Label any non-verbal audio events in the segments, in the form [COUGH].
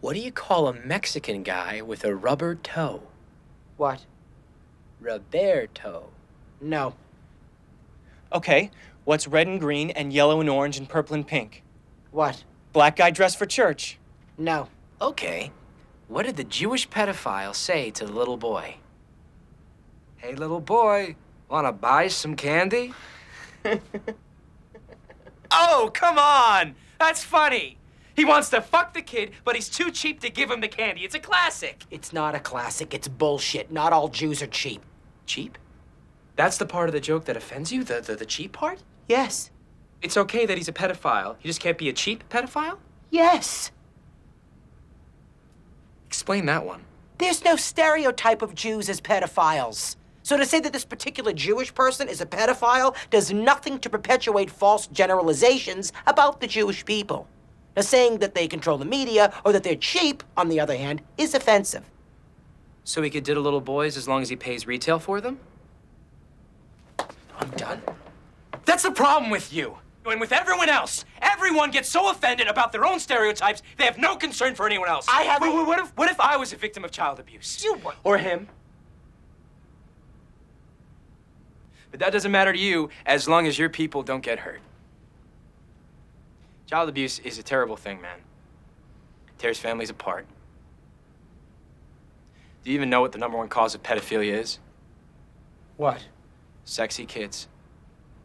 What do you call a Mexican guy with a rubber toe? What? Roberto. No. Okay, what's red and green and yellow and orange and purple and pink? What? Black guy dressed for church. No. Okay. What did the Jewish pedophile say to the little boy? Hey, little boy, wanna buy some candy? [LAUGHS] Oh, come on! That's funny! He wants to fuck the kid, but he's too cheap to give him the candy. It's a classic. It's not a classic. It's bullshit. Not all Jews are cheap. Cheap? That's the part of the joke that offends you? The, the, the cheap part? Yes. It's okay that he's a pedophile. He just can't be a cheap pedophile? Yes. Explain that one. There's no stereotype of Jews as pedophiles. So to say that this particular Jewish person is a pedophile does nothing to perpetuate false generalizations about the Jewish people. Now, saying that they control the media or that they're cheap, on the other hand, is offensive. So he could diddle little boys as long as he pays retail for them? I'm done. That's the problem with you. And with everyone else. Everyone gets so offended about their own stereotypes, they have no concern for anyone else. I have- wait, what if what if I was a victim of child abuse? You what? Or him? But that doesn't matter to you as long as your people don't get hurt. Child abuse is a terrible thing, man. It tears families apart. Do you even know what the number one cause of pedophilia is? What? Sexy kids.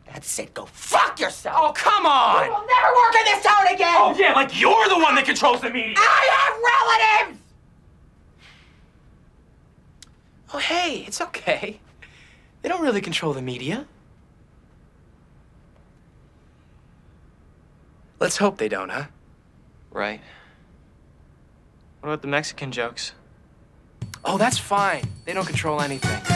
That's it. Go fuck yourself. Oh, come on! We'll never work in this town again. Oh, yeah, like you're the one that controls the media! I have relatives. Oh, hey, it's okay. They don't really control the media. Let's hope they don't, huh? Right. What about the Mexican jokes? Oh, that's fine. They don't control anything.